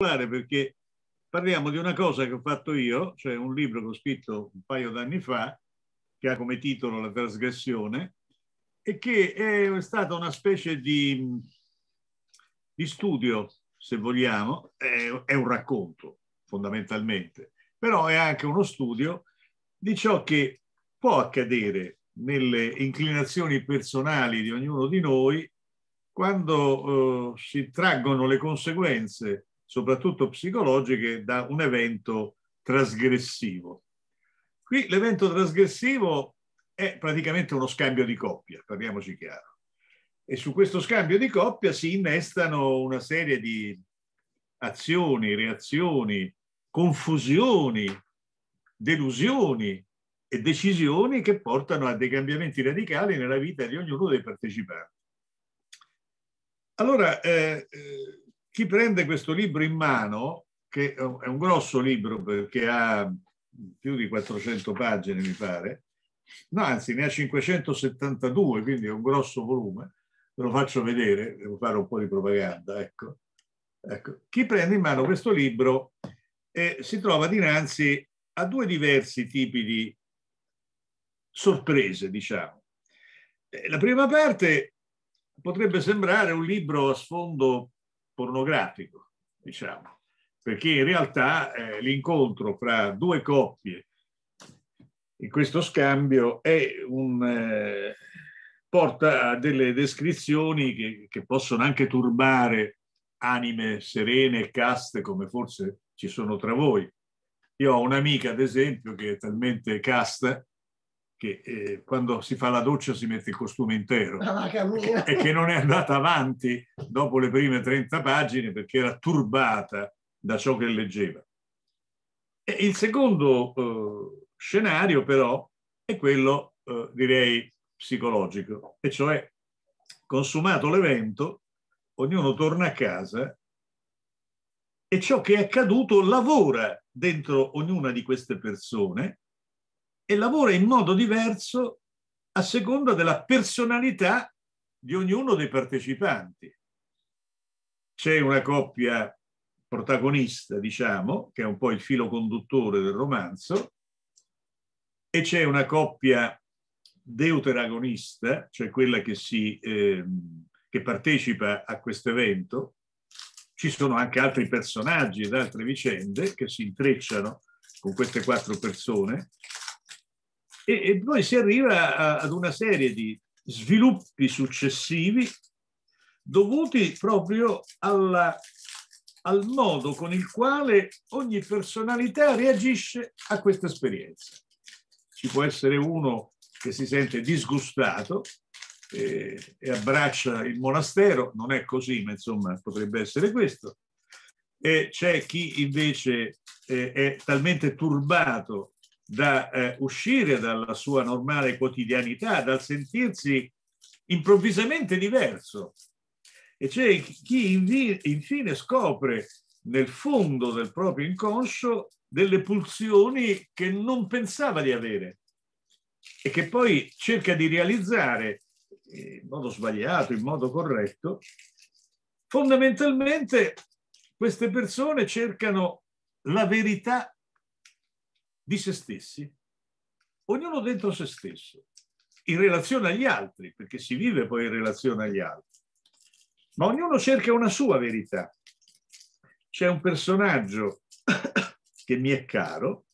perché parliamo di una cosa che ho fatto io, cioè un libro che ho scritto un paio d'anni fa, che ha come titolo La trasgressione, e che è stata una specie di, di studio, se vogliamo, è, è un racconto fondamentalmente, però è anche uno studio di ciò che può accadere nelle inclinazioni personali di ognuno di noi quando uh, si traggono le conseguenze soprattutto psicologiche, da un evento trasgressivo. Qui l'evento trasgressivo è praticamente uno scambio di coppia, parliamoci chiaro. E su questo scambio di coppia si innestano una serie di azioni, reazioni, confusioni, delusioni e decisioni che portano a dei cambiamenti radicali nella vita di ognuno dei partecipanti. Allora, eh, eh chi prende questo libro in mano, che è un grosso libro perché ha più di 400 pagine, mi pare, no, anzi ne ha 572, quindi è un grosso volume, ve lo faccio vedere, devo fare un po' di propaganda, ecco. ecco. Chi prende in mano questo libro eh, si trova dinanzi a due diversi tipi di sorprese, diciamo. Eh, la prima parte potrebbe sembrare un libro a sfondo pornografico, diciamo, perché in realtà eh, l'incontro fra due coppie in questo scambio è un, eh, porta a delle descrizioni che, che possono anche turbare anime serene e caste come forse ci sono tra voi. Io ho un'amica, ad esempio, che è talmente casta che eh, quando si fa la doccia si mette il costume intero e che non è andata avanti dopo le prime 30 pagine perché era turbata da ciò che leggeva. E il secondo eh, scenario però è quello, eh, direi, psicologico, e cioè consumato l'evento, ognuno torna a casa e ciò che è accaduto lavora dentro ognuna di queste persone e lavora in modo diverso a seconda della personalità di ognuno dei partecipanti. C'è una coppia protagonista, diciamo, che è un po' il filo conduttore del romanzo, e c'è una coppia deuteragonista, cioè quella che, si, eh, che partecipa a questo evento. Ci sono anche altri personaggi ed altre vicende che si intrecciano con queste quattro persone e, e poi si arriva a, ad una serie di sviluppi successivi dovuti proprio alla, al modo con il quale ogni personalità reagisce a questa esperienza. Ci può essere uno che si sente disgustato eh, e abbraccia il monastero, non è così, ma insomma potrebbe essere questo. E c'è chi invece eh, è talmente turbato da eh, uscire dalla sua normale quotidianità, dal sentirsi improvvisamente diverso. E c'è chi infine scopre nel fondo del proprio inconscio delle pulsioni che non pensava di avere e che poi cerca di realizzare in modo sbagliato, in modo corretto. Fondamentalmente queste persone cercano la verità di se stessi, ognuno dentro se stesso, in relazione agli altri, perché si vive poi in relazione agli altri. Ma ognuno cerca una sua verità. C'è un personaggio che mi è caro,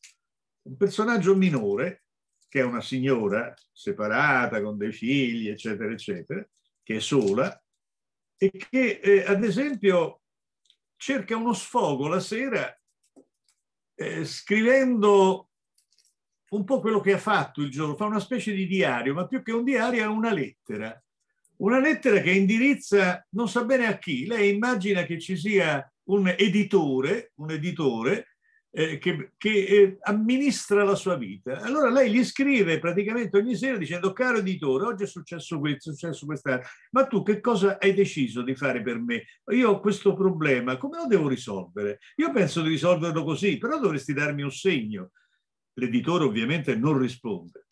un personaggio minore, che è una signora separata, con dei figli, eccetera, eccetera, che è sola e che, eh, ad esempio, cerca uno sfogo la sera eh, scrivendo un po' quello che ha fatto il giorno, fa una specie di diario, ma più che un diario è una lettera. Una lettera che indirizza non sa bene a chi. Lei immagina che ci sia un editore, un editore eh, che, che eh, amministra la sua vita. Allora lei gli scrive praticamente ogni sera dicendo caro editore, oggi è successo questo, è successo quest'altro, ma tu che cosa hai deciso di fare per me? Io ho questo problema, come lo devo risolvere? Io penso di risolverlo così, però dovresti darmi un segno. L'editore ovviamente non risponde.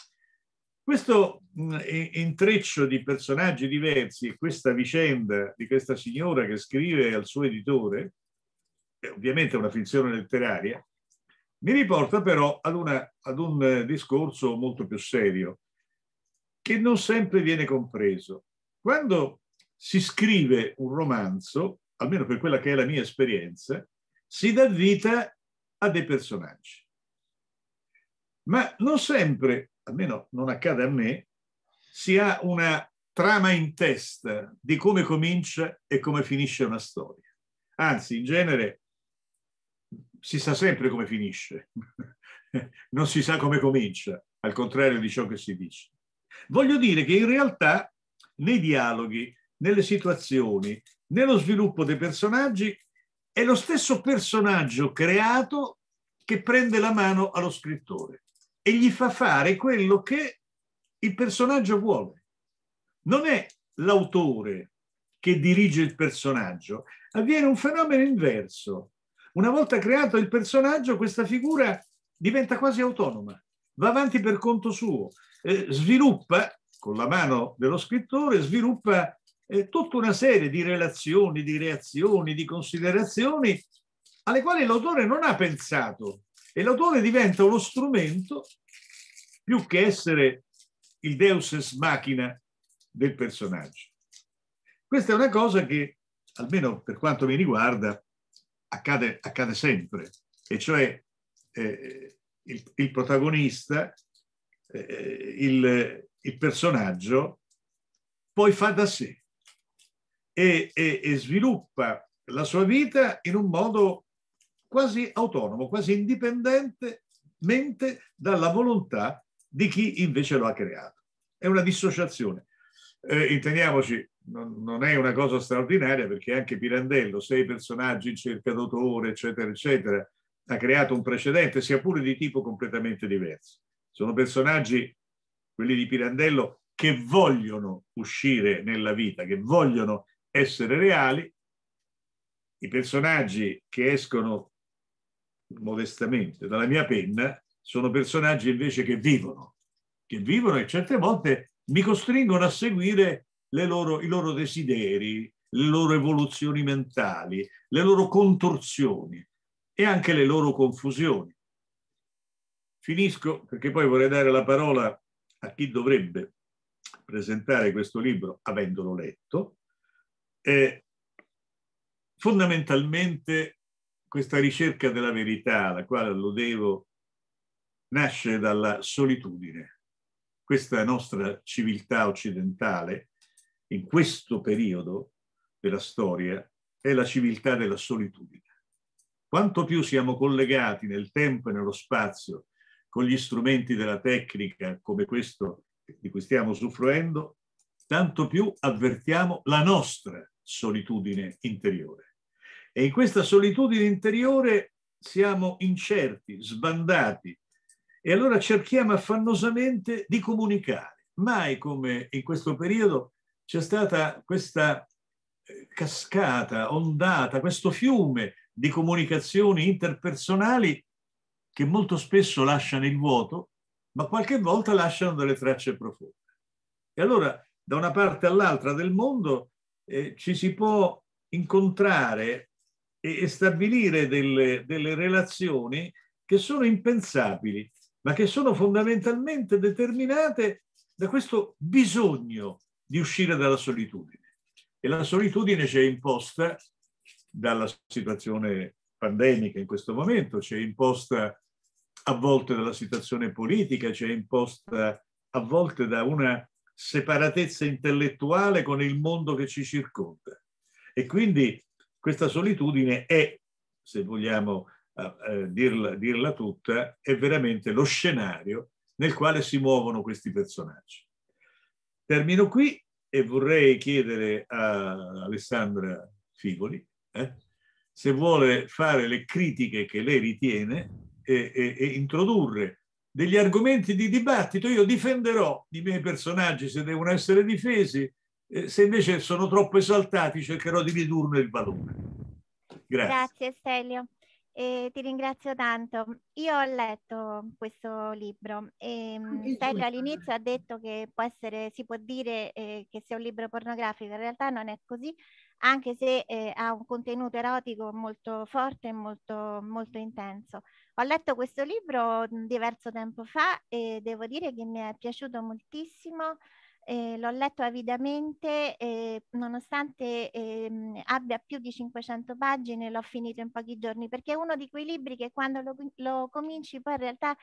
Questo intreccio di personaggi diversi, questa vicenda di questa signora che scrive al suo editore, ovviamente è una finzione letteraria, mi riporta però ad, una, ad un discorso molto più serio, che non sempre viene compreso. Quando si scrive un romanzo, almeno per quella che è la mia esperienza, si dà vita a dei personaggi. Ma non sempre, almeno non accade a me, si ha una trama in testa di come comincia e come finisce una storia. Anzi, in genere si sa sempre come finisce, non si sa come comincia, al contrario di ciò che si dice. Voglio dire che in realtà nei dialoghi, nelle situazioni, nello sviluppo dei personaggi, è lo stesso personaggio creato che prende la mano allo scrittore e gli fa fare quello che il personaggio vuole. Non è l'autore che dirige il personaggio, avviene un fenomeno inverso. Una volta creato il personaggio, questa figura diventa quasi autonoma, va avanti per conto suo, eh, sviluppa, con la mano dello scrittore, sviluppa eh, tutta una serie di relazioni, di reazioni, di considerazioni alle quali l'autore non ha pensato e l'autore diventa uno strumento più che essere il deus ex machina del personaggio. Questa è una cosa che, almeno per quanto mi riguarda, accade, accade sempre, e cioè eh, il, il, protagonista, eh, il, il, personaggio, poi fa da sé e, e, e sviluppa la sua vita in un modo quasi autonomo, quasi indipendentemente dalla volontà di chi invece lo ha creato. È una dissociazione. Eh, intendiamoci, non, non, è una cosa straordinaria perché anche Pirandello, sei personaggi in cerca d'autore, eccetera, eccetera, ha creato un precedente, sia pure di tipo completamente diverso. Sono personaggi, quelli di Pirandello, che vogliono uscire nella vita, che vogliono essere reali. I personaggi che escono modestamente dalla mia penna sono personaggi invece che vivono, che vivono e certe volte mi costringono a seguire loro, i loro desideri, le loro evoluzioni mentali, le loro contorsioni e anche le loro confusioni. Finisco perché poi vorrei dare la parola a chi dovrebbe presentare questo libro avendolo letto. E fondamentalmente questa ricerca della verità, alla quale lo devo nasce dalla solitudine. Questa nostra civiltà occidentale, in questo periodo della storia, è la civiltà della solitudine. Quanto più siamo collegati nel tempo e nello spazio con gli strumenti della tecnica come questo di cui stiamo usufruendo, tanto più avvertiamo la nostra solitudine interiore. E in questa solitudine interiore siamo incerti, sbandati, e allora cerchiamo affannosamente di comunicare. Mai come in questo periodo c'è stata questa eh, cascata, ondata, questo fiume di comunicazioni interpersonali che molto spesso lasciano il vuoto, ma qualche volta lasciano delle tracce profonde. E allora, da una parte all'altra del mondo, eh, ci si può incontrare e, e stabilire delle, delle relazioni che sono impensabili ma che sono fondamentalmente determinate da questo bisogno di uscire dalla solitudine. E la solitudine ci è imposta dalla situazione pandemica in questo momento, ci è imposta a volte dalla situazione politica, ci è imposta a volte da una separatezza intellettuale con il mondo che ci circonda. E quindi questa solitudine è, se vogliamo eh, dirla, dirla tutta, è veramente lo scenario nel quale si muovono questi personaggi. Termino qui e vorrei chiedere a Alessandra Fivoli eh, se vuole fare le critiche che lei ritiene e, e, e, introdurre degli argomenti di dibattito. Io difenderò i miei personaggi se devono essere difesi, eh, se invece sono troppo esaltati cercherò di ridurne il valore. Grazie. Grazie Stelio. E ti ringrazio tanto. Io ho letto questo libro e Stelio all'inizio ha detto che può essere, si può dire eh, che sia un libro pornografico, in realtà non è così, anche se eh, ha un contenuto erotico molto forte e molto, molto intenso. Ho letto questo libro diverso tempo fa e devo dire che mi è piaciuto moltissimo eh, l'ho letto avidamente, eh, nonostante eh, abbia più di 500 pagine, l'ho finito in pochi giorni, perché è uno di quei libri che quando lo, lo cominci poi in realtà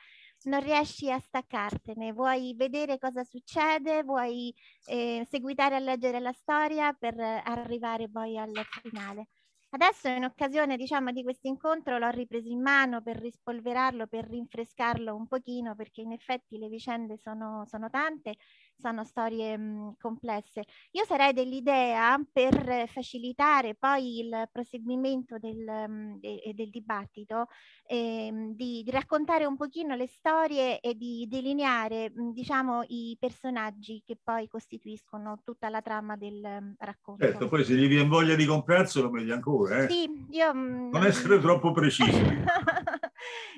non riesci a staccartene, vuoi vedere cosa succede, vuoi eh, seguitare a leggere la storia per arrivare poi al finale. Adesso in occasione diciamo di questo incontro l'ho ripreso in mano per rispolverarlo, per rinfrescarlo un pochino perché in effetti le vicende sono, sono tante sono storie mh, complesse. Io sarei dell'idea per facilitare poi il proseguimento del, mh, de, del dibattito eh, di, di, raccontare un pochino le storie e di delineare mh, diciamo i personaggi che poi costituiscono tutta la trama del racconto. Certo, poi se gli viene voglia di comprarselo meglio ancora. Eh? Sì, io... Non essere troppo precisi.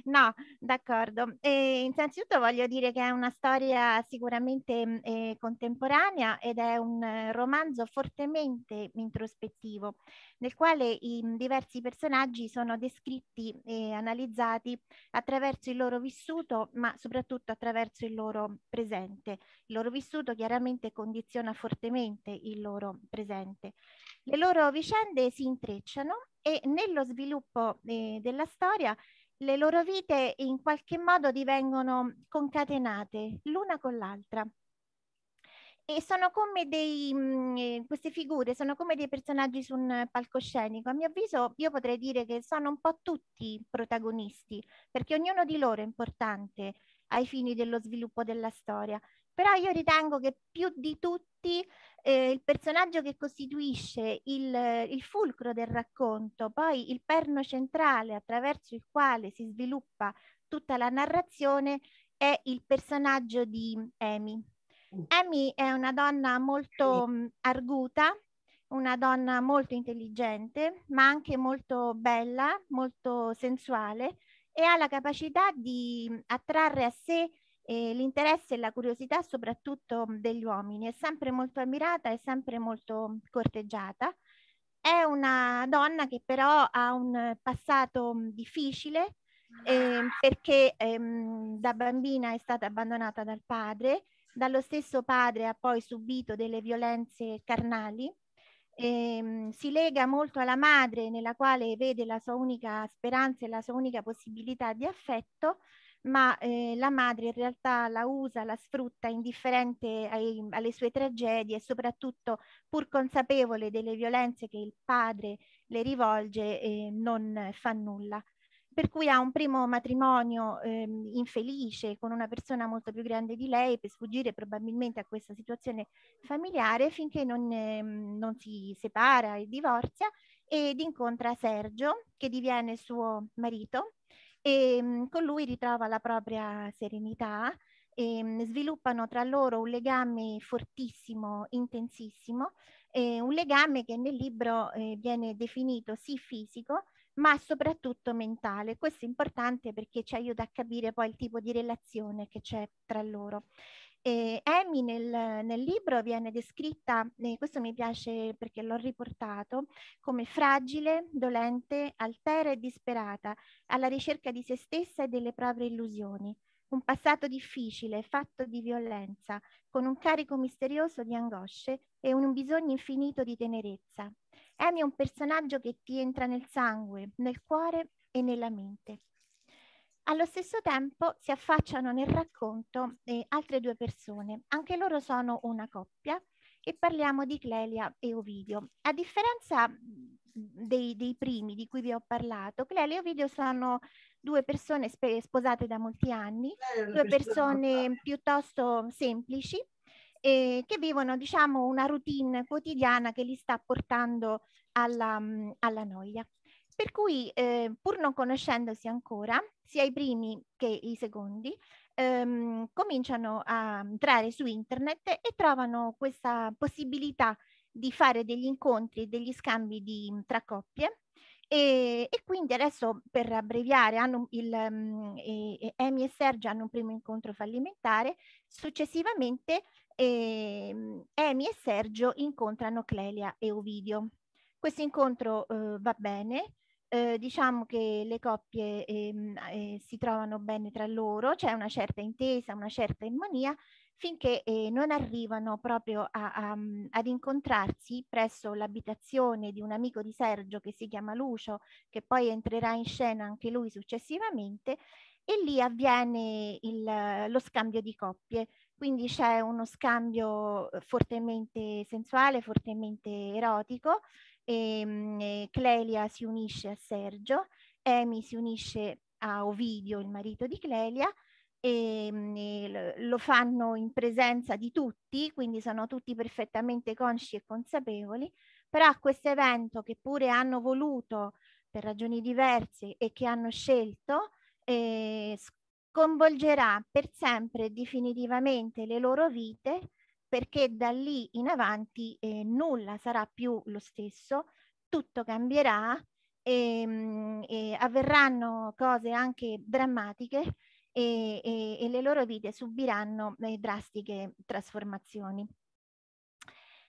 no, d'accordo. E innanzitutto voglio dire che è una storia sicuramente eh, contemporanea ed è un eh, romanzo fortemente introspettivo, nel quale i diversi personaggi sono descritti e analizzati attraverso il loro vissuto, ma soprattutto attraverso il loro presente. Il loro vissuto chiaramente condiziona fortemente il loro presente. Le loro vicende si intrecciano e nello sviluppo eh, della storia le loro vite in qualche modo divengono concatenate l'una con l'altra. E sono come dei, mm, eh, queste figure sono come dei personaggi su un palcoscenico. A mio avviso, io potrei dire che sono un po' tutti protagonisti, perché ognuno di loro è importante ai fini dello sviluppo della storia. Però io ritengo che più di tutti eh, il personaggio che costituisce il, il, fulcro del racconto, poi il perno centrale attraverso il quale si sviluppa tutta la narrazione, è il personaggio di Amy. Mm. Amy è una donna molto mh, arguta, una donna molto intelligente, ma anche molto bella, molto sensuale e ha la capacità di attrarre a sé e l'interesse e la curiosità soprattutto degli uomini. È sempre molto ammirata, è sempre molto corteggiata. È una donna che però ha un passato difficile eh, perché ehm, da bambina è stata abbandonata dal padre, dallo stesso padre ha poi subito delle violenze carnali. Eh, si lega molto alla madre nella quale vede la sua unica speranza e la sua unica possibilità di affetto, ma eh, la madre in realtà la usa, la sfrutta indifferente ai, alle sue tragedie e soprattutto pur consapevole delle violenze che il padre le rivolge eh, non fa nulla. Per cui ha un primo matrimonio eh, infelice con una persona molto più grande di lei per sfuggire probabilmente a questa situazione familiare finché non, ehm, non si separa e divorzia ed incontra Sergio che diviene suo marito e mh, con lui ritrova la propria serenità e mh, sviluppano tra loro un legame fortissimo, intensissimo, eh, un legame che nel libro eh, viene definito sì fisico, ma soprattutto mentale. Questo è importante perché ci aiuta a capire poi il tipo di relazione che c'è tra loro. E Amy nel, nel, libro viene descritta, e questo mi piace perché l'ho riportato, come fragile, dolente, altera e disperata, alla ricerca di se stessa e delle proprie illusioni. Un passato difficile, fatto di violenza, con un carico misterioso di angosce e un bisogno infinito di tenerezza. Amy è un personaggio che ti entra nel sangue, nel cuore e nella mente. Allo stesso tempo si affacciano nel racconto eh, altre due persone, anche loro sono una coppia e parliamo di Clelia e Ovidio. A differenza dei, dei primi di cui vi ho parlato, Clelia e Ovidio sono due persone sp- sposate da molti anni, due persone piuttosto semplici eh, che vivono diciamo una routine quotidiana che li sta portando alla, alla noia. Per cui, eh, pur non conoscendosi ancora, sia i primi che i secondi ehm, cominciano a entrare su internet e trovano questa possibilità di fare degli incontri, degli scambi di, tra coppie. E, e, quindi adesso per abbreviare hanno il, um, e, Amy e Sergio hanno un primo incontro fallimentare, successivamente eh, Amy e Sergio incontrano Clelia e Ovidio Questo incontro eh, va bene, eh, diciamo che le coppie ehm, eh, si trovano bene tra loro, c'è una certa intesa, una certa armonia, finché eh, non arrivano proprio a, a, ad incontrarsi presso l'abitazione di un amico di Sergio che si chiama Lucio, che poi entrerà in scena anche lui successivamente, e lì avviene il, lo scambio di coppie. Quindi c'è uno scambio eh, fortemente sensuale, fortemente erotico. E, ehm, e Clelia si unisce a Sergio, Amy si unisce a Ovidio, il marito di Clelia, e, ehm, e lo fanno in presenza di tutti, quindi sono tutti perfettamente consci e consapevoli, però questo evento che pure hanno voluto per ragioni diverse e che hanno scelto, eh, sconvolgerà per sempre e definitivamente le loro vite perché da lì in avanti eh, nulla sarà più lo stesso, tutto cambierà e, ehm, e avverranno cose anche drammatiche e, e, e le loro vite subiranno eh, drastiche trasformazioni.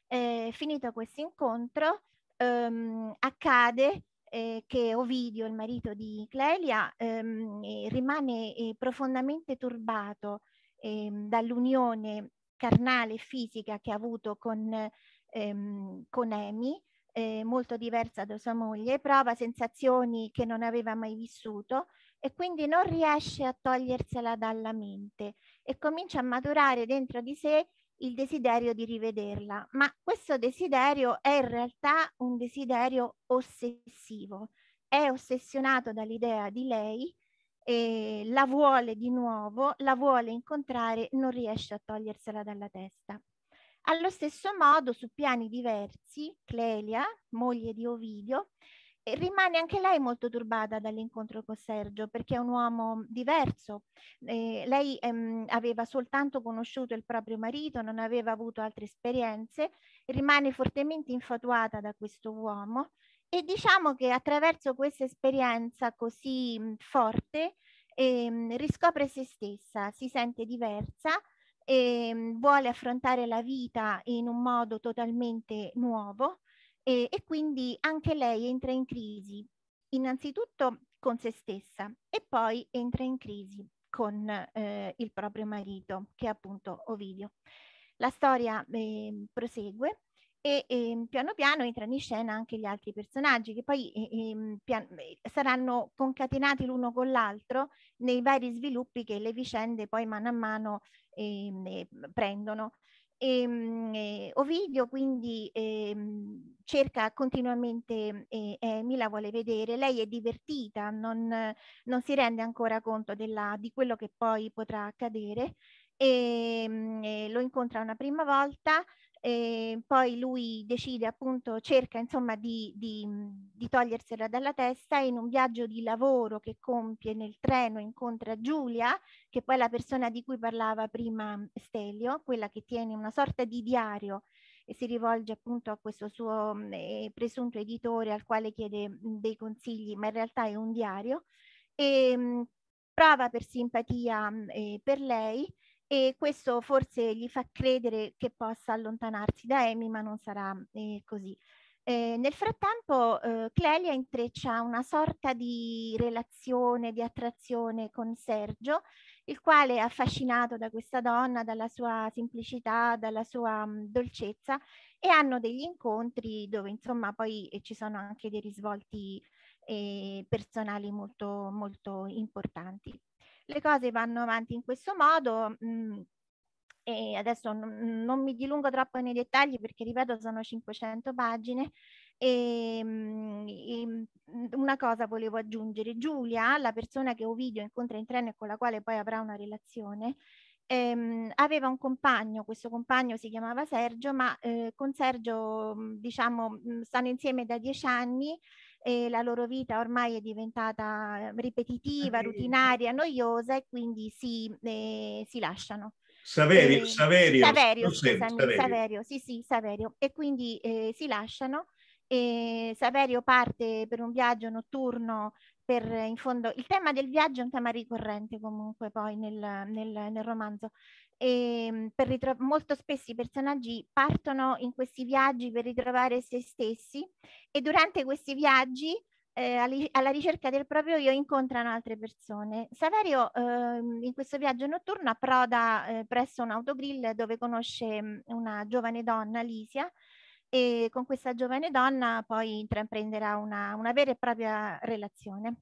Eh, finito questo incontro, ehm, accade eh, che Ovidio, il marito di Clelia, ehm, eh, rimane eh, profondamente turbato ehm, dall'unione carnale fisica che ha avuto con, ehm, con Amy, eh, molto diversa da sua moglie, prova sensazioni che non aveva mai vissuto e quindi non riesce a togliersela dalla mente e comincia a maturare dentro di sé il desiderio di rivederla, ma questo desiderio è in realtà un desiderio ossessivo, è ossessionato dall'idea di lei, e la vuole di nuovo, la vuole incontrare, non riesce a togliersela dalla testa. Allo stesso modo, su piani diversi, Clelia, moglie di Ovidio, e rimane anche lei molto turbata dall'incontro con Sergio perché è un uomo diverso. Eh, lei ehm, aveva soltanto conosciuto il proprio marito, non aveva avuto altre esperienze, rimane fortemente infatuata da questo uomo e diciamo che attraverso questa esperienza così forte ehm, riscopre se stessa, si sente diversa e vuole affrontare la vita in un modo totalmente nuovo e, e quindi anche lei entra in crisi, innanzitutto con se stessa e poi entra in crisi con eh, il proprio marito, che è appunto Ovidio. La storia eh, prosegue e, e, piano piano entrano in scena anche gli altri personaggi che poi eh, pian, saranno concatenati l'uno con l'altro nei vari sviluppi che le vicende poi mano a mano ehm, prendono. E, ehm, eh, Ovidio quindi eh, cerca continuamente eh, Amy, la vuole vedere, lei è divertita, non, non si rende ancora conto della, di quello che poi potrà accadere e, ehm, lo incontra una prima volta, e poi lui decide appunto, cerca insomma di, di, di, togliersela dalla testa in un viaggio di lavoro che compie nel treno incontra Giulia, che poi è la persona di cui parlava prima Stelio, quella che tiene una sorta di diario e si rivolge appunto a questo suo eh, presunto editore al quale chiede mh, dei consigli, ma in realtà è un diario, e mh, prova per simpatia eh, per lei e questo forse gli fa credere che possa allontanarsi da Amy, ma non sarà eh, così. Eh, nel frattempo eh, Clelia intreccia una sorta di relazione, di attrazione con Sergio, il quale è affascinato da questa donna, dalla sua semplicità, dalla sua mh, dolcezza e hanno degli incontri dove insomma poi eh, ci sono anche dei risvolti eh, personali molto, molto importanti. Le cose vanno avanti in questo modo. Mh, mm, e adesso non, non, mi dilungo troppo nei dettagli perché ripeto sono 500 pagine e, mm, e, mm, una cosa volevo aggiungere Giulia la persona che Ovidio incontra in treno e con la quale poi avrà una relazione ehm, aveva un compagno questo compagno si chiamava Sergio ma eh, con Sergio diciamo stanno insieme da dieci anni e la loro vita ormai è diventata ripetitiva, rutinaria, noiosa e quindi si, eh, si lasciano. Saverio, eh, Saverio, Saverio, scusami, Saverio. Saverio, sì sì, Saverio. E quindi eh, si lasciano. E Saverio parte per un viaggio notturno per in fondo il tema del viaggio è un tema ricorrente comunque poi nel, nel, nel romanzo e ehm, ritro- molto spesso i personaggi partono in questi viaggi per ritrovare se stessi e durante questi viaggi eh, alla ricerca del proprio io incontrano altre persone. Saverio eh, in questo viaggio notturno approda eh, presso un autogrill dove conosce mm, una giovane donna, Lisia, e con questa giovane donna poi intraprenderà una, una vera e propria relazione.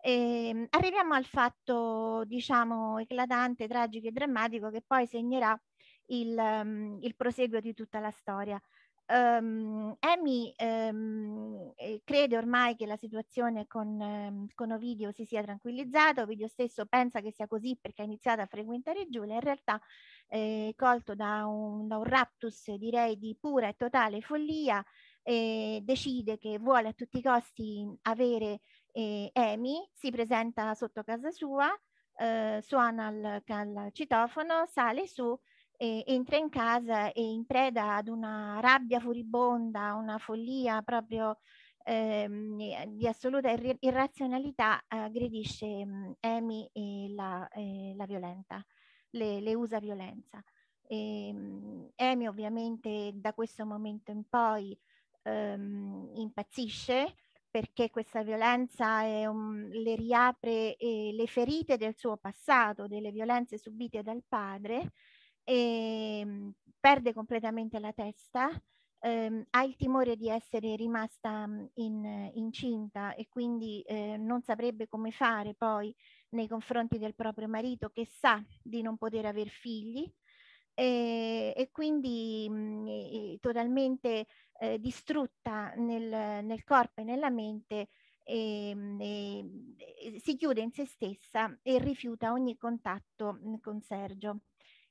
E ehm, arriviamo al fatto, diciamo, eclatante, tragico e drammatico che poi segnerà il, um, il proseguo di tutta la storia. Um, Amy um, crede ormai che la situazione con, um, con, Ovidio si sia tranquillizzata, Ovidio stesso pensa che sia così perché ha iniziato a frequentare Giulia, in realtà eh, colto da un, da un raptus direi di pura e totale follia, eh, decide che vuole a tutti i costi avere eh, Amy, si presenta sotto casa sua, eh, suona il, il citofono, sale su e entra in casa e in preda ad una rabbia furibonda, una follia proprio ehm, di assoluta ir- irrazionalità, aggredisce eh, Amy e la, eh, la violenta, le, le, usa violenza. E, ehm, Amy ovviamente da questo momento in poi ehm, impazzisce perché questa violenza un, le riapre eh, le ferite del suo passato, delle violenze subite dal padre e ehm, perde completamente la testa, ehm, ha il timore di essere rimasta in, incinta e quindi eh, non saprebbe come fare poi nei confronti del proprio marito che sa di non poter avere figli e, e quindi mh, totalmente eh, distrutta nel, nel, corpo e nella mente e, mm, e, si chiude in se stessa e rifiuta ogni contatto con Sergio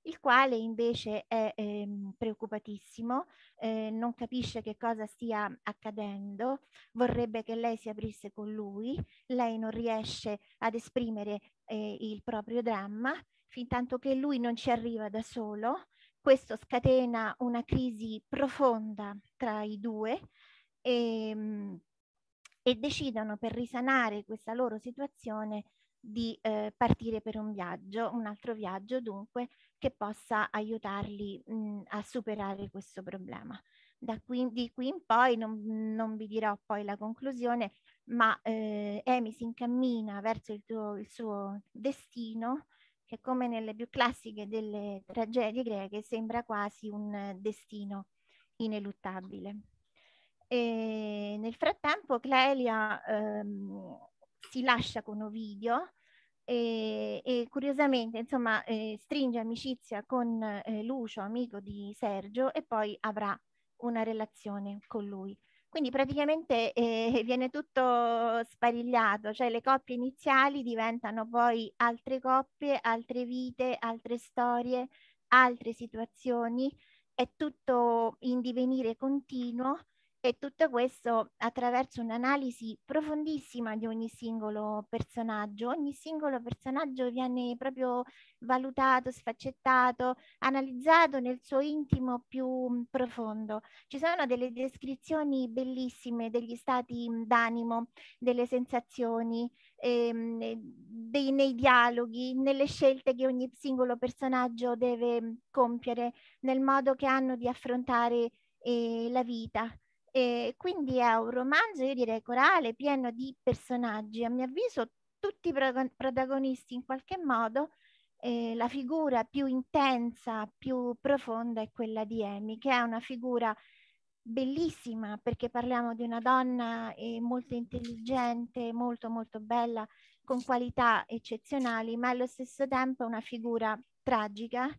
il quale invece è eh, preoccupatissimo, eh, non capisce che cosa stia accadendo, vorrebbe che lei si aprisse con lui, lei non riesce ad esprimere eh, il proprio dramma, fin tanto che lui non ci arriva da solo, questo scatena una crisi profonda tra i due e, ehm, e decidono per risanare questa loro situazione di eh, partire per un viaggio, un altro viaggio dunque, che possa aiutarli mh, a superare questo problema. Da qui, di qui in poi non, non vi dirò poi la conclusione, ma eh, Amy si incammina verso il, tuo, il suo destino, che come nelle più classiche delle tragedie greche sembra quasi un destino ineluttabile. E nel frattempo Clelia ehm, si lascia con Ovidio e, e curiosamente insomma eh, stringe amicizia con eh, Lucio, amico di Sergio, e poi avrà una relazione con lui. Quindi praticamente eh, viene tutto sparigliato, cioè le coppie iniziali diventano poi altre coppie, altre vite, altre storie, altre situazioni, è tutto in divenire continuo e tutto questo attraverso un'analisi profondissima di ogni singolo personaggio. Ogni singolo personaggio viene proprio valutato, sfaccettato, analizzato nel suo intimo più profondo. Ci sono delle descrizioni bellissime degli stati d'animo, delle sensazioni, ehm, dei, nei dialoghi, nelle scelte che ogni singolo personaggio deve compiere, nel modo che hanno di affrontare eh, la vita. E quindi è un romanzo, io direi corale, pieno di personaggi, a mio avviso tutti protagonisti in qualche modo. Eh, la figura più intensa, più profonda è quella di Amy, che è una figura bellissima perché parliamo di una donna eh, molto intelligente, molto molto bella, con qualità eccezionali, ma allo stesso tempo una figura tragica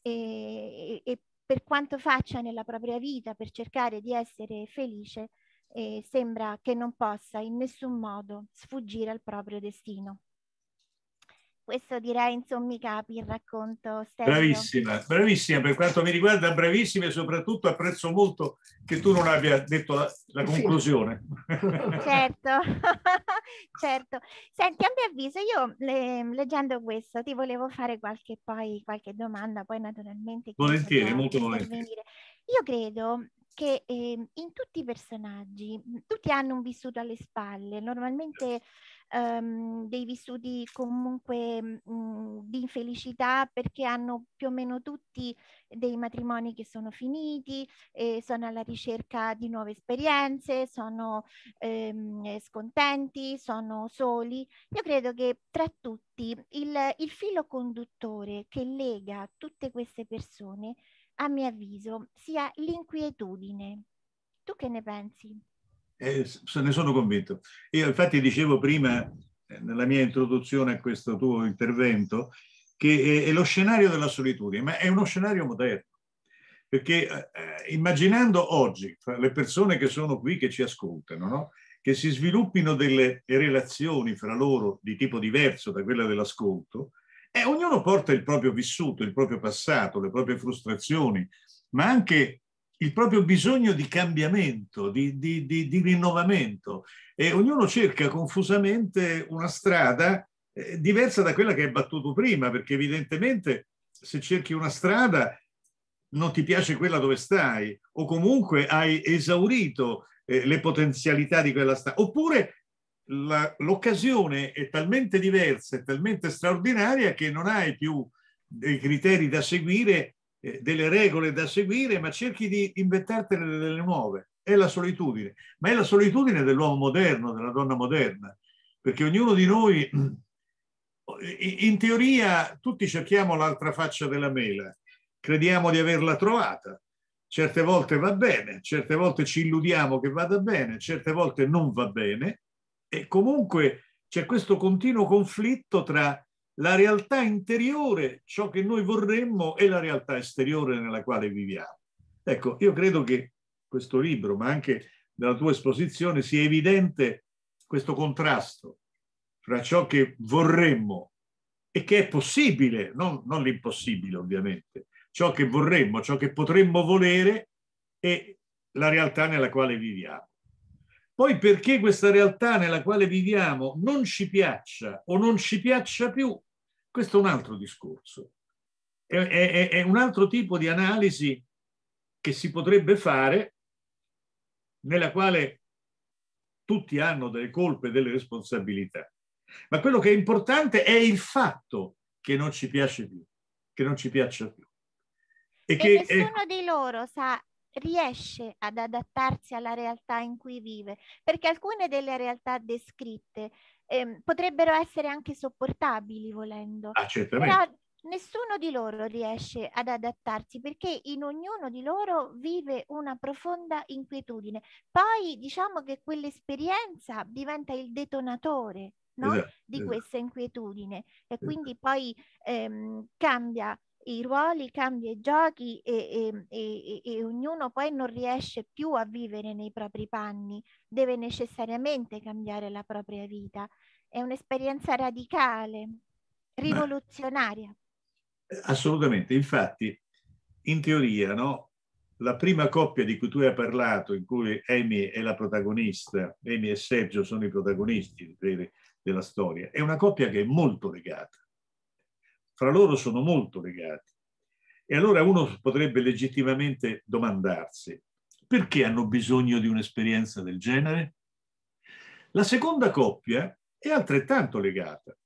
e, e, per quanto faccia nella propria vita per cercare di essere felice, eh, sembra che non possa in nessun modo sfuggire al proprio destino. Questo direi in sommi capi il racconto. Stereo. Bravissima, bravissima per quanto mi riguarda, bravissima e soprattutto apprezzo molto che tu non abbia detto la, la conclusione. Certo, certo. Senti, a mio avviso, io le, leggendo questo ti volevo fare qualche, poi, qualche domanda, poi naturalmente... Volentieri, molto volentieri. Io credo che eh, in tutti i personaggi, tutti hanno un vissuto alle spalle, normalmente um, dei vissuti comunque mh, di infelicità perché hanno più o meno tutti dei matrimoni che sono finiti, eh, sono alla ricerca di nuove esperienze, sono ehm, scontenti, sono soli. Io credo che tra tutti il, il filo conduttore che lega tutte queste persone, a mio avviso, sia l'inquietudine. Tu che ne pensi? Eh, ne sono convinto. Io infatti dicevo prima, eh, nella mia introduzione a questo tuo intervento, che è, è lo scenario della solitudine, ma è uno scenario moderno. Perché eh, eh, immaginando oggi, fra le persone che sono qui, che ci ascoltano, no? che si sviluppino delle relazioni fra loro di tipo diverso da quella dell'ascolto, eh, ognuno porta il proprio vissuto, il proprio passato, le proprie frustrazioni, ma anche il proprio bisogno di cambiamento, di, di, di, di rinnovamento. E ognuno cerca confusamente una strada eh, diversa da quella che hai battuto prima, perché evidentemente se cerchi una strada non ti piace quella dove stai o comunque hai esaurito eh, le potenzialità di quella strada, oppure l'occasione è talmente diversa, è talmente straordinaria che non hai più dei criteri da seguire eh, delle regole da seguire, ma cerchi di inventartene delle nuove. È la solitudine, ma è la solitudine dell'uomo moderno, della donna moderna, perché ognuno di noi, in teoria, tutti cerchiamo l'altra faccia della mela, crediamo di averla trovata. Certe volte va bene, certe volte ci illudiamo che vada bene, certe volte non va bene e comunque c'è questo continuo conflitto tra la realtà interiore, ciò che noi vorremmo, e la realtà esteriore nella quale viviamo. Ecco, io credo che questo libro, ma anche nella tua esposizione, sia evidente questo contrasto fra ciò che vorremmo e che è possibile, non, non l'impossibile ovviamente, ciò che vorremmo, ciò che potremmo volere e la realtà nella quale viviamo. Poi perché questa realtà nella quale viviamo non ci piaccia o non ci piaccia più, questo è un altro discorso, è, è, è un altro tipo di analisi che si potrebbe fare nella quale tutti hanno delle colpe e delle responsabilità. Ma quello che è importante è il fatto che non ci piace più, che non ci piaccia più. E, e che nessuno è... di loro sa, riesce ad adattarsi alla realtà in cui vive, perché alcune delle realtà descritte eh, potrebbero essere anche sopportabili volendo. Ah, certamente. Però nessuno di loro riesce ad adattarsi perché in ognuno di loro vive una profonda inquietudine. Poi diciamo che quell'esperienza diventa il detonatore no? esatto, di esatto. questa inquietudine e esatto. quindi poi ehm, cambia i ruoli, cambia i giochi e, e, e, e, ognuno poi non riesce più a vivere nei propri panni, deve necessariamente cambiare la propria vita. È un'esperienza radicale, rivoluzionaria. Assolutamente, infatti, in teoria, no? La prima coppia di cui tu hai parlato, in cui Amy è la protagonista, Amy e Sergio sono i protagonisti della storia, è una coppia che è molto legata fra loro sono molto legati. E allora uno potrebbe legittimamente domandarsi perché hanno bisogno di un'esperienza del genere? La seconda coppia è altrettanto legata,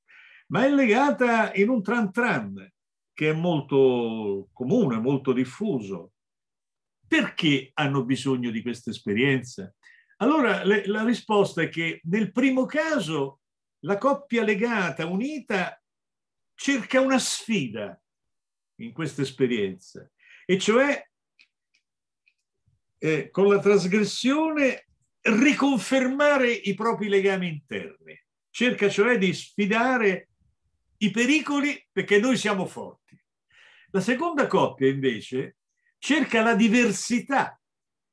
ma è legata in un tran tran che è molto comune, molto diffuso. Perché hanno bisogno di questa esperienza? Allora le, la risposta è che nel primo caso la coppia legata, unita, cerca una sfida in questa esperienza, e cioè eh, con la trasgressione riconfermare i propri legami interni. Cerca cioè di sfidare i pericoli perché noi siamo forti. La seconda coppia invece cerca la diversità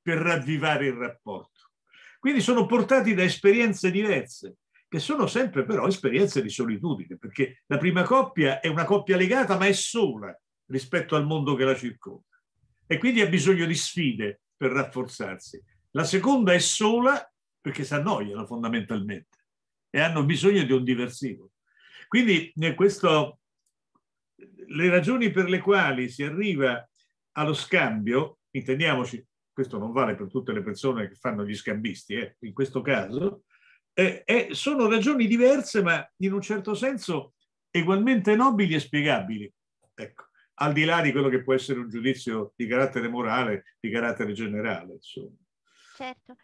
per ravvivare il rapporto. Quindi sono portati da esperienze diverse che sono sempre però esperienze di solitudine, perché la prima coppia è una coppia legata ma è sola rispetto al mondo che la circonda e quindi ha bisogno di sfide per rafforzarsi. La seconda è sola perché si annoiano fondamentalmente e hanno bisogno di un diversivo. Quindi questo, le ragioni per le quali si arriva allo scambio, intendiamoci, questo non vale per tutte le persone che fanno gli scambisti, eh, in questo caso, eh, eh, sono ragioni diverse, ma in un certo senso ugualmente nobili e spiegabili. Ecco, al di là di quello che può essere un giudizio di carattere morale, di carattere generale. Insomma. Certo.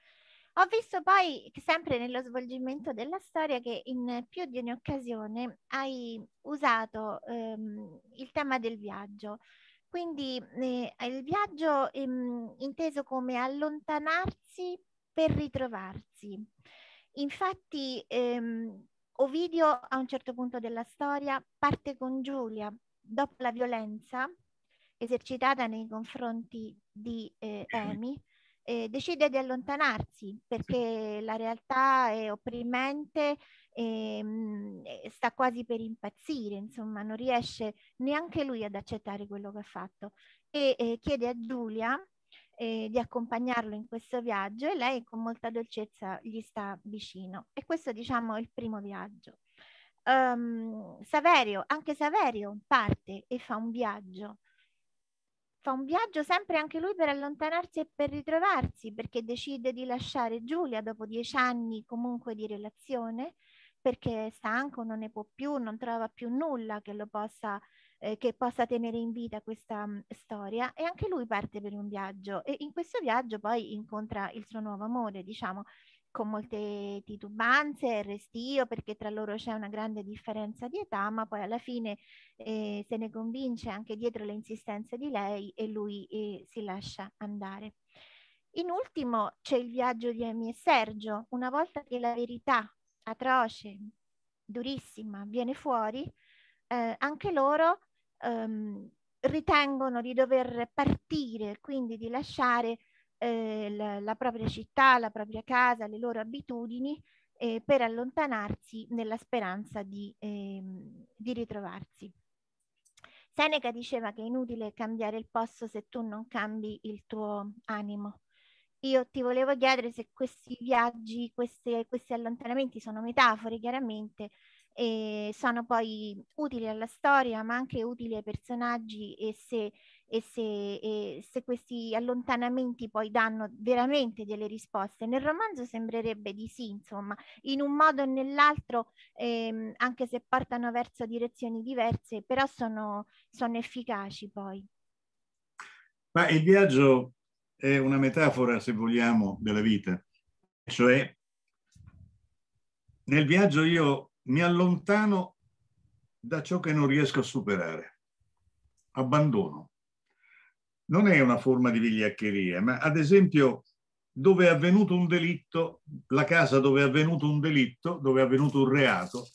Ho visto poi, sempre nello svolgimento della storia, che in più di un'occasione hai usato ehm, il tema del viaggio. Quindi eh, il viaggio ehm, inteso come allontanarsi per ritrovarsi. Infatti ehm, Ovidio a un certo punto della storia parte con Giulia dopo la violenza esercitata nei confronti di eh, Amy eh, decide di allontanarsi perché la realtà è opprimente ehm, sta quasi per impazzire, insomma non riesce neanche lui ad accettare quello che ha fatto e eh, chiede a Giulia eh, di accompagnarlo in questo viaggio e lei con molta dolcezza gli sta vicino e questo diciamo è il primo viaggio. Um, Saverio, anche Saverio parte e fa un viaggio fa un viaggio sempre anche lui per allontanarsi e per ritrovarsi, perché decide di lasciare Giulia dopo dieci anni comunque di relazione, perché è stanco, non ne può più, non trova più nulla che lo possa, eh, che possa tenere in vita questa mh, storia e anche lui parte per un viaggio e in questo viaggio poi incontra il suo nuovo amore, diciamo, con molte titubanze restio perché tra loro c'è una grande differenza di età, ma poi alla fine eh, se ne convince anche dietro le insistenze di lei e lui eh, si lascia andare. In ultimo c'è il viaggio di Amy e Sergio. Una volta che la verità atroce, durissima, viene fuori, eh, anche loro ehm, ritengono di dover partire, quindi di lasciare eh, la, la, propria città, la propria casa, le loro abitudini eh, per allontanarsi nella speranza di, eh, di ritrovarsi. Seneca diceva che è inutile cambiare il posto se tu non cambi il tuo animo. Io ti volevo chiedere se questi viaggi, queste, questi allontanamenti sono metafore chiaramente, e sono poi utili alla storia ma anche utili ai personaggi e se e se, e se, questi allontanamenti poi danno veramente delle risposte. Nel romanzo sembrerebbe di sì, insomma, in un modo o nell'altro, ehm, anche se portano verso direzioni diverse, però sono, sono efficaci poi. Ma il viaggio è una metafora, se vogliamo, della vita, cioè nel viaggio io mi allontano da ciò che non riesco a superare, abbandono non è una forma di vigliaccheria, ma ad esempio dove è avvenuto un delitto, la casa dove è avvenuto un delitto, dove è avvenuto un reato,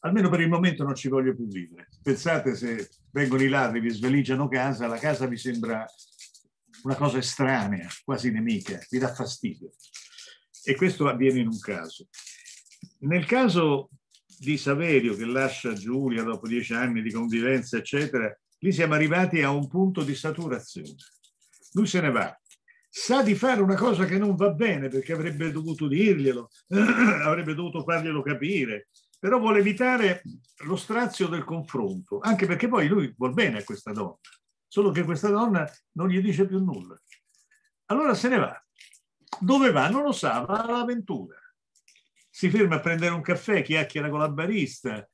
almeno per il momento non ci voglio più vivere. Pensate se vengono i ladri, vi svaligiano casa, la casa vi sembra una cosa estranea, quasi nemica, vi dà fastidio. E questo avviene in un caso. Nel caso di Saverio che lascia Giulia dopo dieci anni di convivenza, eccetera, Lì siamo arrivati a un punto di saturazione. Lui se ne va, sa di fare una cosa che non va bene perché avrebbe dovuto dirglielo, avrebbe dovuto farglielo capire, però vuole evitare lo strazio del confronto, anche perché poi lui vuol bene a questa donna, solo che questa donna non gli dice più nulla. Allora se ne va. Dove va? Non lo sa, va all'avventura. Si ferma a prendere un caffè, chiacchiera con la barista,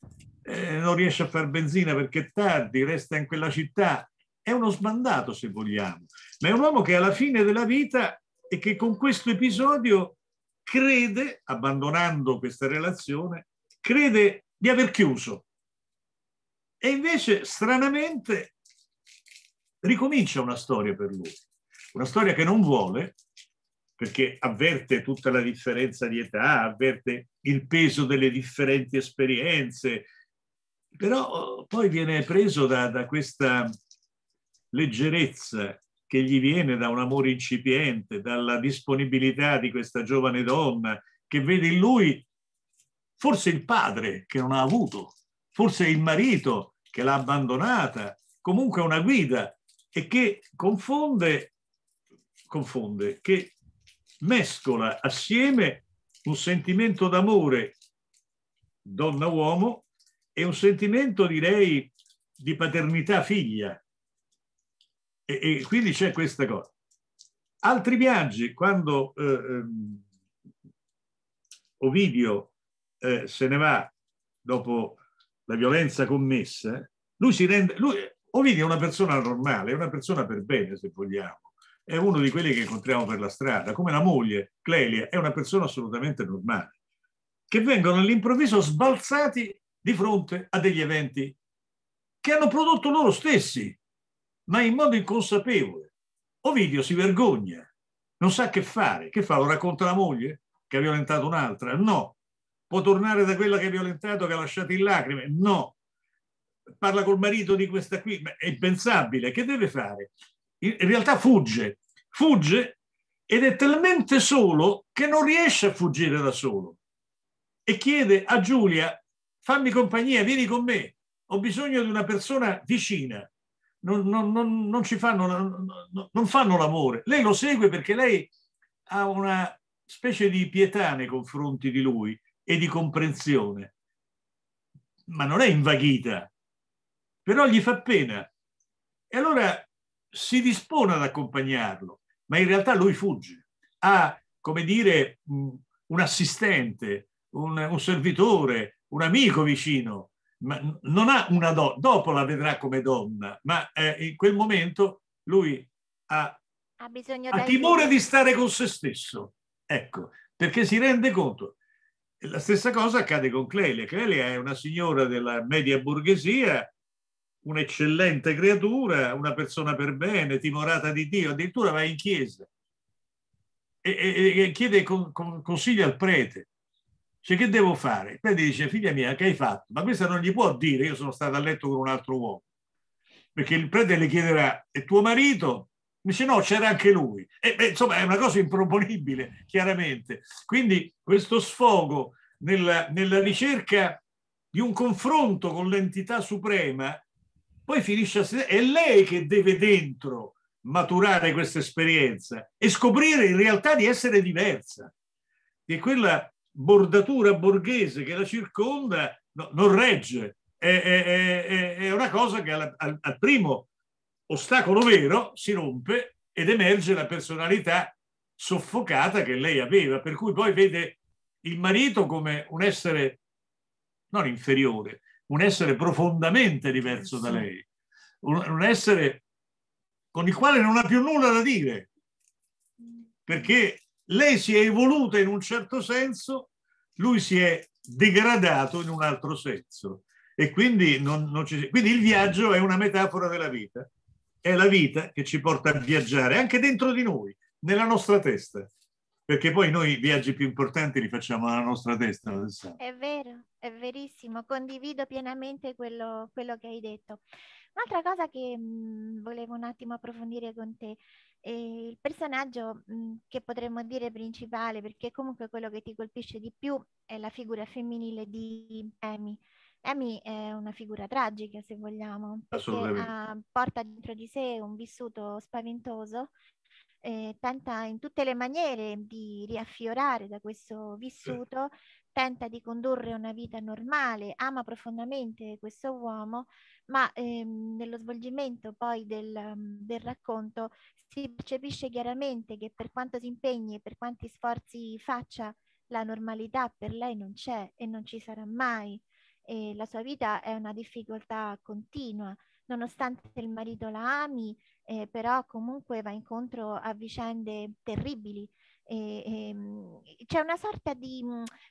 eh, non riesce a fare benzina perché è tardi, resta in quella città. È uno sbandato, se vogliamo, ma è un uomo che alla fine della vita e che con questo episodio crede, abbandonando questa relazione, crede di aver chiuso. E invece, stranamente, ricomincia una storia per lui. Una storia che non vuole, perché avverte tutta la differenza di età, avverte il peso delle differenti esperienze, però poi viene preso da, da questa leggerezza che gli viene da un amore incipiente, dalla disponibilità di questa giovane donna che vede in lui forse il padre che non ha avuto, forse il marito che l'ha abbandonata, comunque una guida e che confonde, confonde, che mescola assieme un sentimento d'amore donna-uomo è un sentimento, direi, di paternità figlia. E, e quindi c'è questa cosa. Altri viaggi, quando eh, ehm, Ovidio eh, se ne va dopo la violenza commessa, lui si rende... Lui, Ovidio è una persona normale, è una persona per bene, se vogliamo. È uno di quelli che incontriamo per la strada, come la moglie, Clelia, è una persona assolutamente normale, che vengono all'improvviso sbalzati di fronte a degli eventi che hanno prodotto loro stessi, ma in modo inconsapevole. Ovidio si vergogna, non sa che fare. Che fa? Lo racconta la moglie che ha violentato un'altra? No. Può tornare da quella che ha violentato, che ha lasciato in lacrime? No. Parla col marito di questa qui? È impensabile. Che deve fare? In realtà fugge. Fugge ed è talmente solo che non riesce a fuggire da solo. E chiede a Giulia, fammi compagnia, vieni con me. Ho bisogno di una persona vicina non, non, non, non fanno, fanno l'amore. Lei lo segue perché lei ha una specie di pietà nei confronti di lui e di comprensione, ma non è invaghita, però gli fa pena. E allora si dispone ad accompagnarlo, ma in realtà lui fugge. Ha, come dire, un assistente, un, un servitore, un amico vicino ma non ha una donna, dopo la vedrà come donna, ma eh, in quel momento lui ha, ha, ha timore di stare con se stesso. Ecco, perché si rende conto. La stessa cosa accade con Clelia. Clelia è una signora della media borghesia, un'eccellente creatura, una persona per bene, timorata di Dio, addirittura va in chiesa e, e, e chiede con, con, consigli al prete. Cioè, che devo fare? Poi dice, figlia mia, che hai fatto? Ma questa non gli può dire, io sono stata a letto con un altro uomo. Perché il prete le chiederà, è tuo marito? Dice no, c'era anche lui. E, beh, insomma, è una cosa improponibile, chiaramente. Quindi questo sfogo nella, nella ricerca di un confronto con l'entità suprema, poi finisce a sé, è lei che deve dentro maturare questa esperienza e scoprire in realtà di essere diversa. E quella bordatura borghese che la circonda no, non regge. È, è, è, una cosa che al, al primo ostacolo vero si rompe ed emerge la personalità soffocata che lei aveva, per cui poi vede il marito come un essere non inferiore, un essere profondamente diverso da lei, un, un essere con il quale non ha più nulla da dire, perché lei si è evoluta in un certo senso, lui si è degradato in un altro senso. E quindi, non, non ci... quindi il viaggio è una metafora della vita. È la vita che ci porta a viaggiare anche dentro di noi, nella nostra testa. Perché poi noi i viaggi più importanti li facciamo nella nostra testa. È vero, è verissimo, condivido pienamente quello, quello che hai detto. Un'altra cosa che mh, volevo un attimo approfondire con te e il personaggio mh, che potremmo dire principale, perché comunque quello che ti colpisce di più è la figura femminile di Amy. Amy è una figura tragica, se vogliamo, perché ha, porta dentro di sé un vissuto spaventoso, eh, tenta in tutte le maniere di riaffiorare da questo vissuto, tenta di condurre una vita normale, ama profondamente questo uomo, ma ehm, nello svolgimento poi del, del, racconto si percepisce chiaramente che per quanto si impegni e per quanti sforzi faccia, la normalità per lei non c'è e non ci sarà mai. E la sua vita è una difficoltà continua, nonostante il marito la ami, eh, però comunque va incontro a vicende terribili. Ehm, c'è una sorta di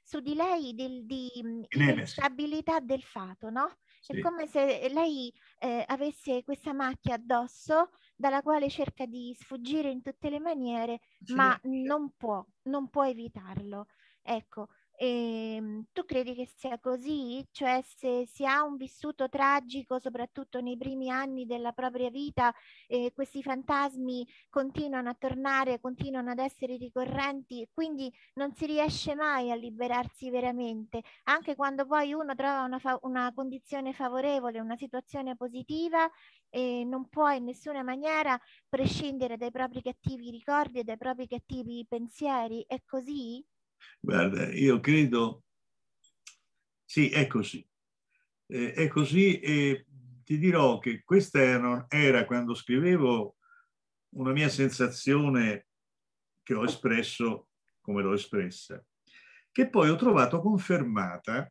su di lei del, di instabilità del fato, no? Sì. È come se lei eh, avesse questa macchia addosso dalla quale cerca di sfuggire in tutte le maniere, sì. ma non può, non può evitarlo. Ecco, e, ehm, tu credi che sia così? Cioè se si ha un vissuto tragico, soprattutto nei primi anni della propria vita, eh, questi fantasmi continuano a tornare, continuano ad essere ricorrenti, quindi non si riesce mai a liberarsi veramente, anche quando poi uno trova una, fa- una condizione favorevole, una situazione positiva, e non può in nessuna maniera prescindere dai propri cattivi ricordi e dai propri cattivi pensieri. È così? Guarda, io credo, sì, è così. Eh, è così e ti dirò che questa era, era, quando scrivevo una mia sensazione che ho espresso come l'ho espressa, che poi ho trovato confermata,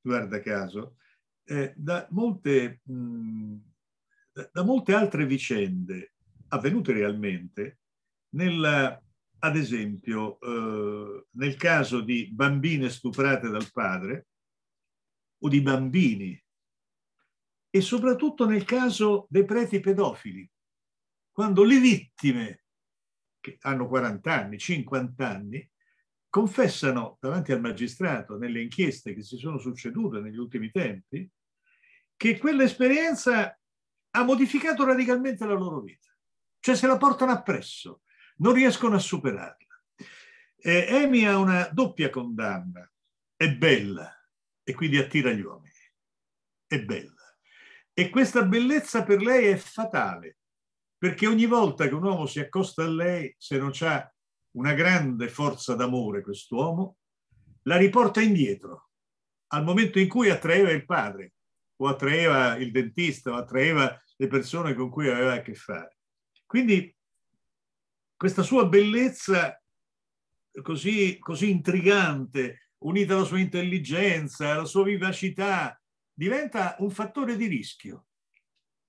guarda caso, eh, da, molte, mh, da, da, molte, altre vicende avvenute realmente, nel, ad esempio eh, nel caso di bambine stuprate dal padre o di bambini e soprattutto nel caso dei preti pedofili, quando le vittime, che hanno 40 anni, 50 anni, confessano davanti al magistrato nelle inchieste che si sono succedute negli ultimi tempi che quell'esperienza ha modificato radicalmente la loro vita, cioè se la portano appresso, non riescono a superarla. Eh, Amy ha una doppia condanna, è bella e quindi attira gli uomini, è bella. E questa bellezza per lei è fatale, perché ogni volta che un uomo si accosta a lei, se non ha una grande forza d'amore quest'uomo, la riporta indietro, al momento in cui attraeva il padre, o attraeva il dentista, o attraeva le persone con cui aveva a che fare. Quindi questa sua bellezza così, così intrigante, unita alla sua intelligenza, alla sua vivacità, diventa un fattore di rischio.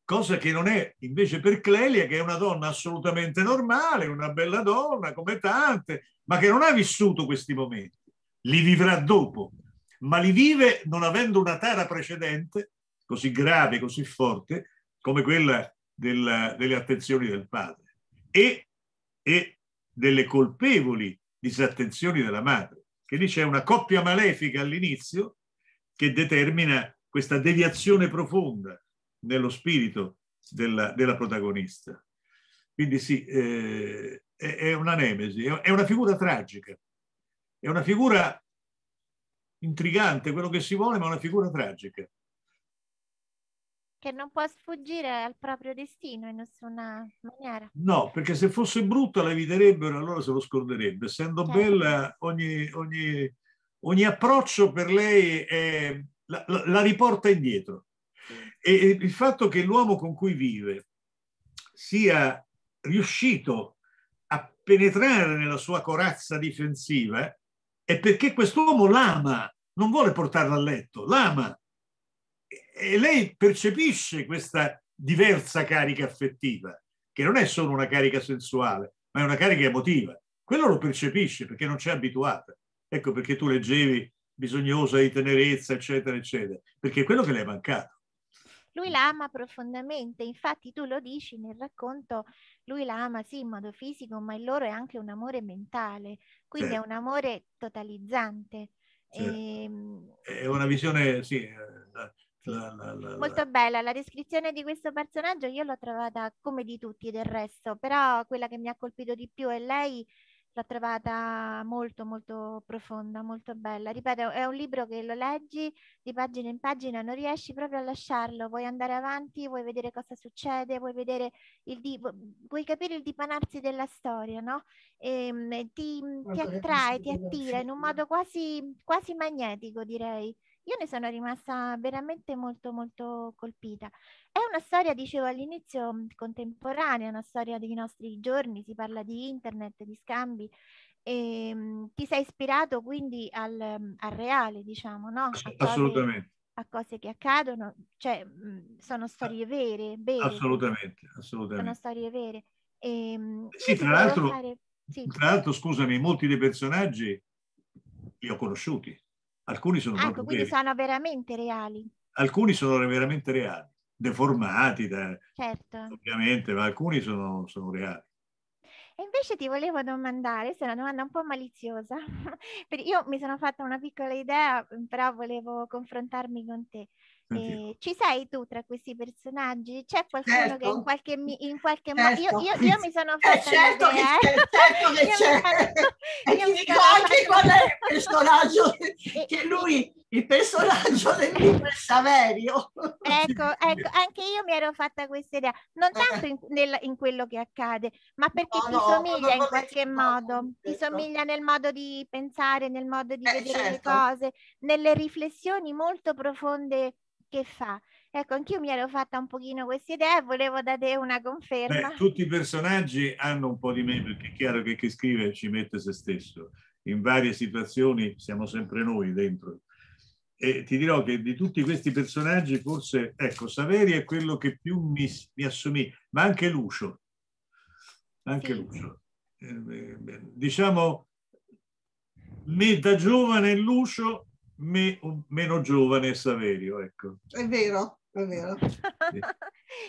Cosa che non è invece per Clelia, che è una donna assolutamente normale, una bella donna come tante, ma che non ha vissuto questi momenti. Li vivrà dopo, ma li vive non avendo una tara precedente così grave, così forte, come quella del, delle attenzioni del padre. E e delle colpevoli disattenzioni della madre, che lì c'è una coppia malefica all'inizio che determina questa deviazione profonda nello spirito della, della protagonista. Quindi sì, eh, è, è una nemesi, è una figura tragica, è una figura intrigante, quello che si vuole, ma una figura tragica che non può sfuggire al proprio destino in nessuna maniera. No, perché se fosse brutta la eviterebbero, allora se lo scorderebbe. Essendo certo. bella, ogni, ogni, ogni, approccio per lei è, la, la, la, riporta indietro. E, e il fatto che l'uomo con cui vive sia riuscito a penetrare nella sua corazza difensiva è perché quest'uomo l'ama, non vuole portarla a letto, l'ama e lei percepisce questa diversa carica affettiva, che non è solo una carica sensuale, ma è una carica emotiva. Quello lo percepisce perché non c'è abituata. Ecco perché tu leggevi bisognosa di tenerezza, eccetera, eccetera, perché è quello che le è mancato. Lui la ama profondamente, infatti tu lo dici nel racconto, lui la ama sì in modo fisico, ma il loro è anche un amore mentale, quindi certo. è un amore totalizzante. Certo. E... Ehm, è una visione, sì, eh, la, la, la, Molto bella, la descrizione di questo personaggio io l'ho trovata come di tutti del resto, però quella che mi ha colpito di più è lei, l'ho trovata molto molto profonda, molto bella. Ripeto, è un libro che lo leggi di pagina in pagina, non riesci proprio a lasciarlo, vuoi andare avanti, vuoi vedere cosa succede, vuoi vedere il di, vuoi capire il dipanarsi della storia, no? E, ehm, ti, ti attrae, ti attira in un modo quasi, quasi magnetico, direi. Io ne sono rimasta veramente molto molto colpita. È una storia, dicevo all'inizio, contemporanea, una storia dei nostri giorni, si parla di internet, di scambi. E, um, ti sei ispirato quindi al, al reale, diciamo, no? A assolutamente. a cose che accadono, cioè mh, sono storie vere, vere. Assolutamente, assolutamente. Sono storie vere. E, sì, tra l'altro, fare... sì. tra l'altro, scusami, molti dei personaggi li ho conosciuti. Alcuni sono ecco, quindi veri. sono veramente reali. Alcuni sono veramente reali, deformati, da, certo. ovviamente, ma alcuni sono, sono reali. E invece ti volevo domandare, questa è una domanda un po' maliziosa, io mi sono fatta una piccola idea, però volevo confrontarmi con te. Eh, ci sei tu tra questi personaggi? C'è qualcuno certo. che in qualche, in qualche certo. modo... Io, io, io, mi sono eh, fatta eh, certo. Che, certo che c'è. e ti dico anche qual è il personaggio che lui il personaggio del libro è Saverio. Ecco, ecco, anche io mi ero fatta questa idea, non tanto in, nel, in quello che accade, ma perché no, ti no, somiglia in qualche modo, ti somiglia nel modo di pensare, nel modo di eh, vedere certo. le cose, nelle riflessioni molto profonde che fa? Ecco, anch'io mi ero fatta un pochino questa idea e volevo da te una conferma. Beh, tutti i personaggi hanno un po' di me, perché è chiaro che chi scrive ci mette se stesso. In varie situazioni siamo sempre noi dentro. E ti dirò che di tutti questi personaggi, forse, ecco, Saveri è quello che più mi, mi assomiglia, ma anche Lucio. Anche sì. Lucio. Eh, diciamo, me da giovane Lucio, me, meno giovane Saverio, ecco. È vero, è vero.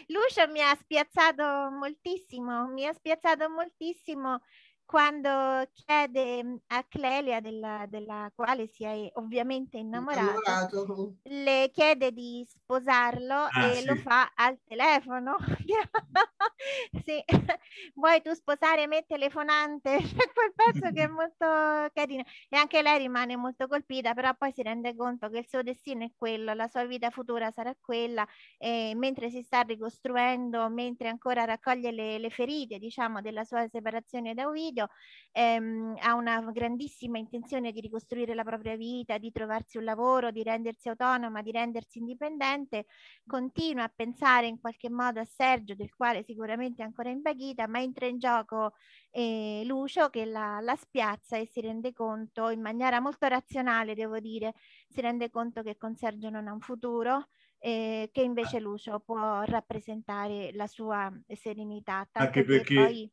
Lucio mi ha spiazzato moltissimo, mi ha spiazzato moltissimo quando chiede a Clelia, della, della quale si è ovviamente innamorato, innamorato. le chiede di sposarlo ah, e sì. lo fa al telefono. sì. Vuoi tu sposare me telefonante? C'è quel pezzo che è molto carino. E anche lei rimane molto colpita, però poi si rende conto che il suo destino è quello, la sua vita futura sarà quella, e mentre si sta ricostruendo, mentre ancora raccoglie le, le ferite, diciamo, della sua separazione da Ovidio, figlio ehm, ha una grandissima intenzione di ricostruire la propria vita, di trovarsi un lavoro, di rendersi autonoma, di rendersi indipendente, continua a pensare in qualche modo a Sergio, del quale sicuramente è ancora imbaghita, ma entra in gioco eh, Lucio che la, la spiazza e si rende conto in maniera molto razionale, devo dire, si rende conto che con Sergio non ha un futuro, eh, che invece Lucio può rappresentare la sua serenità. Anche perché poi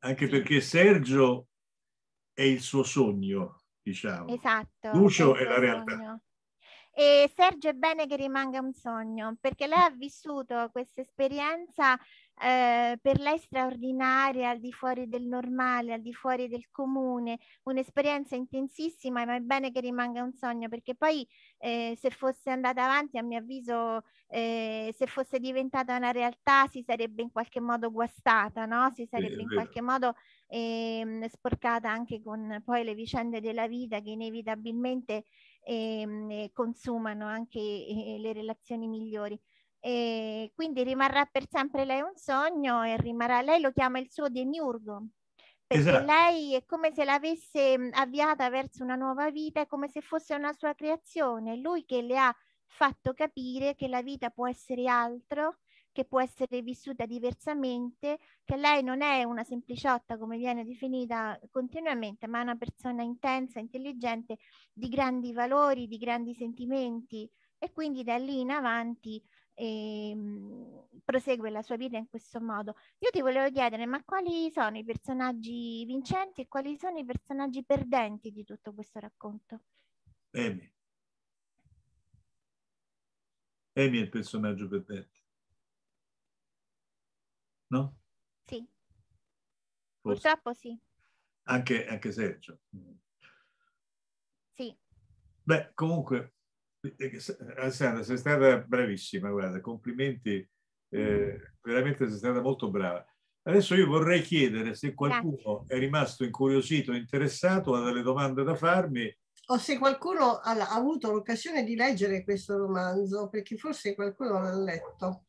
anche perché Sergio è il suo sogno, diciamo. Esatto. Lucio è, è la realtà. Sogno. E Sergio è bene che rimanga un sogno, perché lei ha vissuto questa esperienza eh, per lei straordinaria, al di fuori del normale, al di fuori del comune, un'esperienza intensissima, ma è bene che rimanga un sogno, perché poi eh, se fosse andata avanti, a mio avviso, eh, se fosse diventata una realtà, si sarebbe in qualche modo guastata, no? Si sarebbe in qualche modo ehm, sporcata anche con poi le vicende della vita che inevitabilmente ehm, consumano anche eh, le relazioni migliori. E quindi rimarrà per sempre lei un sogno e rimarrà, lei lo chiama il suo demiurgo, perché esatto. lei è come se l'avesse avviata verso una nuova vita, è come se fosse una sua creazione, lui che le ha fatto capire che la vita può essere altro, che può essere vissuta diversamente, che lei non è una sempliciotta come viene definita continuamente, ma è una persona intensa, intelligente, di grandi valori, di grandi sentimenti e quindi da lì in avanti e, ehm, prosegue la sua vita in questo modo. Io ti volevo chiedere, ma quali sono i personaggi vincenti e quali sono i personaggi perdenti di tutto questo racconto? Amy. Amy è il personaggio perdente. No? Sì. Forse. Purtroppo sì. Anche, anche Sergio. Sì. Beh, comunque, Alessandra, sei stata bravissima, guarda, complimenti, eh, veramente sei stata molto brava. Adesso io vorrei chiedere se qualcuno Grazie. è rimasto incuriosito, interessato, ha delle domande da farmi. O se qualcuno ha, ha avuto l'occasione di leggere questo romanzo, perché forse qualcuno l'ha letto.